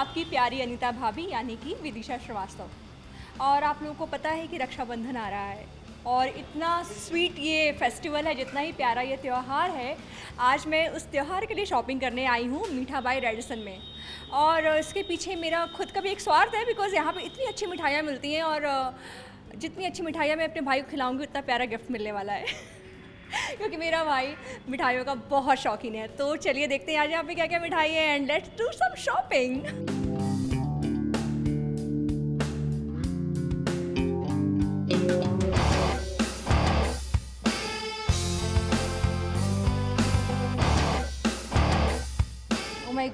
आपकी प्यारी अनीता भाभी, यानी कि विदिशा श्रीवास्तव। और आप लोगों को पता है कि रक्षाबंधन आ रहा है और इतना स्वीट ये फेस्टिवल है, जितना ही प्यारा ये त्यौहार है, आज मैं उस त्यौहार के लिए शॉपिंग करने आई हूँ मीठा बाई रेडिसन में। और इसके पीछे मेरा खुद का भी एक स्वार्थ है बिकॉज़ यहाँ पे इतनी अच्छी मिठाइयाँ मिलती हैं और, जितनी अच्छी मिठाइयाँ मैं अपने भाई को खिलाऊँगी, उतना प्यारा गिफ्ट मिलने वाला है। क्योंकि मेरा भाई मिठाइयों का बहुत शौकीन है। तो चलिए देखते हैं आज यहाँ पे क्या क्या मिठाई है and let's do some shopping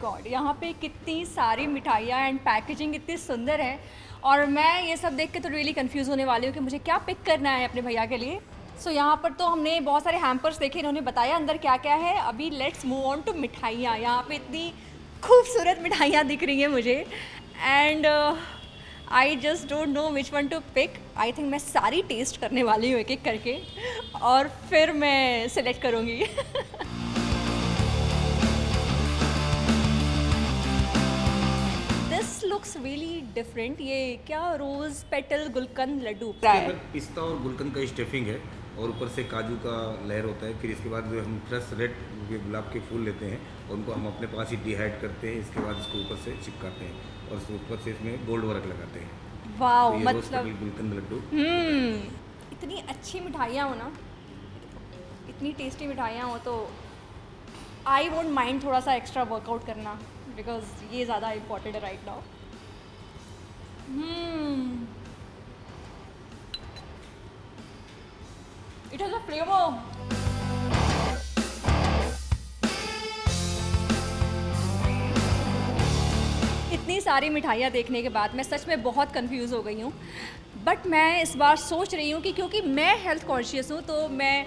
god यहाँ पे कितनी सारी मिठाइयाँ एंड पैकेजिंग इतनी सुंदर है। और मैं ये सब देख के तो रियली कंफ्यूज होने वाली हूँ कि मुझे क्या पिक करना है अपने भैया के लिए। सो so, यहाँ पर तो हमने बहुत सारे हैम्पर्स देखे इन्होंने बताया अंदर क्या क्या है। अभी लेट्स मूव ऑन टू मिठाइयाँ। यहाँ पे इतनी खूबसूरत मिठाइयाँ दिख रही हैं मुझे। And I just don't know which one to pick I think मैं सारी टेस्ट करने वाली हूँ एक एक करके। और फिर मैं सिलेक्ट करूँगी। दिस लुक्स रियली डिफरेंट ये क्या रोज़ पेटल गुलकंद लड्डू पिस्ता और गुलकंद का स्टफिंग है। और ऊपर से काजू का लहर होता है फिर इसके बाद जो हम फ्रेश रेड गुलाब के फूल लेते हैं और उनको हम अपने पास ही डिहाइड करते हैं इसके बाद इसको ऊपर से चिपकाते हैं और ऊपर से इसमें गोल्ड वर्क लगाते हैं। वाओ तो मतलब गुलकंद लड्डू। हम्म इतनी अच्छी मिठाइयाँ हो ना इतनी टेस्टी मिठाइयाँ हो तो आई वोंट माइंड थोड़ा सा एक्स्ट्रा वर्कआउट करना बिकॉज़ ये ज़्यादा इम्पोर्टेंट है राइट नाउ हैज़ इतनी सारी मिठाइयाँ देखने के बाद मैं सच में बहुत कंफ्यूज हो गई हूँ। बट मैं इस बार सोच रही हूँ कि क्योंकि मैं हेल्थ कॉन्शियस हूँ तो मैं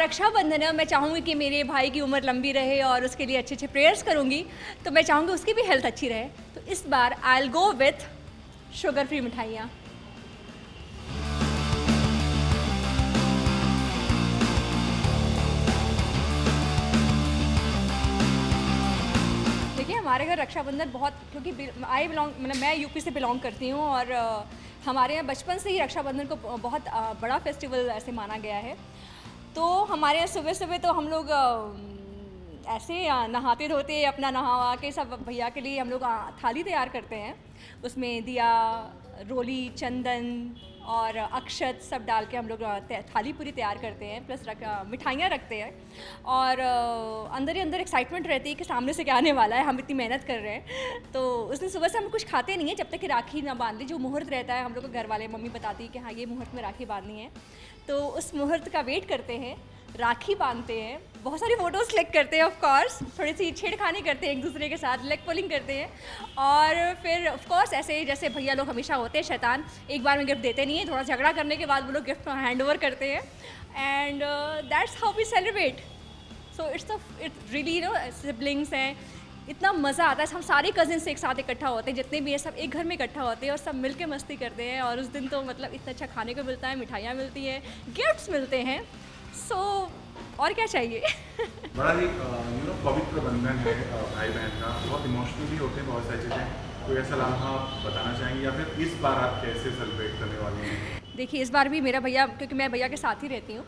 रक्षाबंधन है मैं चाहूँगी कि मेरे भाई की उम्र लंबी रहे और उसके लिए अच्छे अच्छे प्रेयर्स करूँगी। तो मैं चाहूँगी उसकी भी हेल्थ अच्छी रहे। तो इस बार I'll go with sugar free मिठाइयाँ। हमारे घर रक्षाबंधन बहुत, क्योंकि आई बिलोंग मतलब मैं यूपी से बिलोंग करती हूँ और हमारे यहाँ बचपन से ही रक्षाबंधन को बहुत बड़ा फेस्टिवल ऐसे माना गया है। तो हमारे यहाँ सुबह सुबह तो हम लोग ऐसे नहाते धोते अपना नहावा के सब भैया के लिए हम लोग थाली तैयार करते हैं। उसमें दिया, रोली, चंदन और अक्षत सब डाल के हम लोग थाली पूरी तैयार करते हैं। प्लस रख मिठाइयाँ रखते हैं। और अंदर ही अंदर एक्साइटमेंट रहती है कि सामने से क्या आने वाला है, हम इतनी मेहनत कर रहे हैं। तो उस दिन सुबह से हम कुछ खाते नहीं हैं, जब तक कि राखी ना बाँध ली, जो मुहूर्त रहता है, हम लोग को घर वाले मम्मी बताती है कि हाँ ये मुहूर्त में राखी बांधनी है। तो उस मुहूर्त का वेट करते हैं। राखी बांधते हैं। बहुत सारी फ़ोटोज़ क्लिक करते हैं ऑफ़ कोर्स थोड़ी सी छेड़खानी करते हैं एक दूसरे के साथ लेग पुलिंग करते हैं। और फिर ऑफ़ कोर्स ऐसे जैसे भैया लोग हमेशा होते हैं, शैतान, एक बार में गिफ्ट देते नहीं है, थोड़ा झगड़ा करने के बाद वो लोग गिफ्ट हैंड ओवर करते हैं। And that's how we celebrate so it's it's really no siblings हैं। इतना मज़ा आता है, हम सारे कजिन्स एक साथ इकट्ठा होते हैं, जितने भी हैं, सब एक घर में इकट्ठा होते हैं और सब मिल के मस्ती करते हैं। और उस दिन तो मतलब इतना अच्छा खाने को मिलता है, मिठाइयाँ मिलती हैं गिफ्ट्स मिलते हैं। सो so, और क्या चाहिए? बड़ा ही यू नो पवित्र बंधन है भाई बहन का। बहुत इमोशनल भी होते हैं बहुत सारी चीज़ें। कोई ऐसा लम्हा आप बताना चाहेंगे? या फिर इस बार आप कैसे सेलिब्रेट करने वाले हैं? देखिए इस बार भी मेरा भैया क्योंकि मैं भैया के साथ ही रहती हूँ।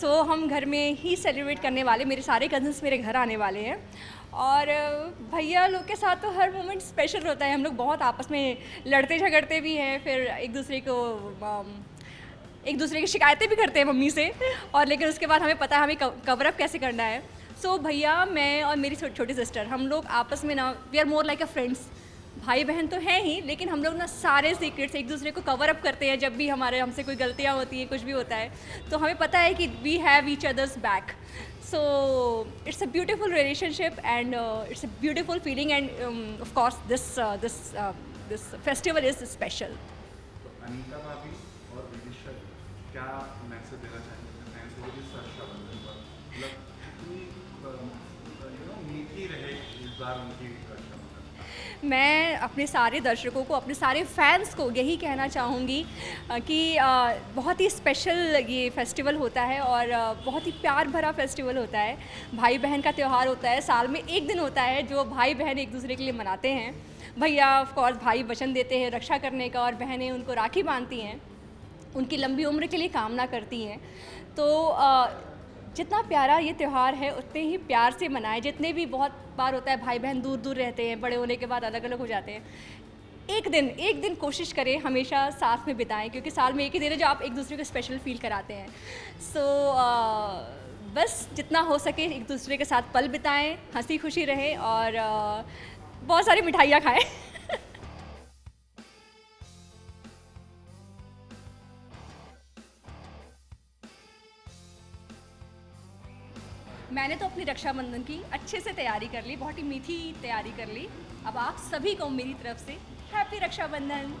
सो so, हम घर में ही सेलिब्रेट करने वाले मेरे सारे कजन्स मेरे घर आने वाले हैं। और भैया लोग के साथ तो हर मोमेंट स्पेशल होता है। हम लोग बहुत आपस में लड़ते झगड़ते भी हैं फिर एक दूसरे को एक दूसरे की शिकायतें भी करते हैं मम्मी से। और लेकिन उसके बाद हमें पता है हमें कवर अप कैसे करना है। सो so, भैया मैं और मेरी छोटी सिस्टर हम लोग आपस में ना we are more like a friends भाई बहन तो हैं ही लेकिन हम लोग ना सारे सीक्रेट्स एक दूसरे को कवर अप करते हैं जब भी हमारे हमसे कोई गलतियाँ होती हैं कुछ भी होता है। तो हमें पता है कि we have each others back so it's a beautiful relationship and it's a beautiful feeling and of course this this this festival is special और क्या मैसेज देना चाहेंगे? फैंस को पर मतलब कितनी मीठी रहे इस बार उनकी मैं अपने सारे दर्शकों को, अपने सारे फैंस को यही कहना चाहूँगी कि बहुत ही स्पेशल ये फेस्टिवल होता है और बहुत ही प्यार भरा फेस्टिवल होता है। भाई बहन का त्यौहार होता है, साल में एक दिन होता है जो भाई बहन एक दूसरे के लिए मनाते हैं। भैया ऑफ़ कोर्स भाई वचन देते हैं रक्षा करने का और बहनें उनको राखी बांधती हैं। उनकी लंबी उम्र के लिए कामना करती हैं। तो जितना प्यारा ये त्यौहार है उतने ही प्यार से मनाएँ। जितने भी बहुत बार होता है भाई बहन दूर दूर रहते हैं बड़े होने के बाद अलग अलग हो जाते हैं। एक दिन एक दिन कोशिश करें हमेशा साथ में बिताएँ क्योंकि साल में एक ही दिन है जो आप एक दूसरे को स्पेशल फील कराते हैं। सो so, बस जितना हो सके एक दूसरे के साथ पल बिताएँ हँसी खुशी रहें और बहुत सारी मिठाइयाँ खाएँ। मैंने तो अपनी रक्षाबंधन की अच्छे से तैयारी कर ली, बहुत ही मीठी तैयारी कर ली। अब आप सभी को मेरी तरफ़ से हैप्पी रक्षाबंधन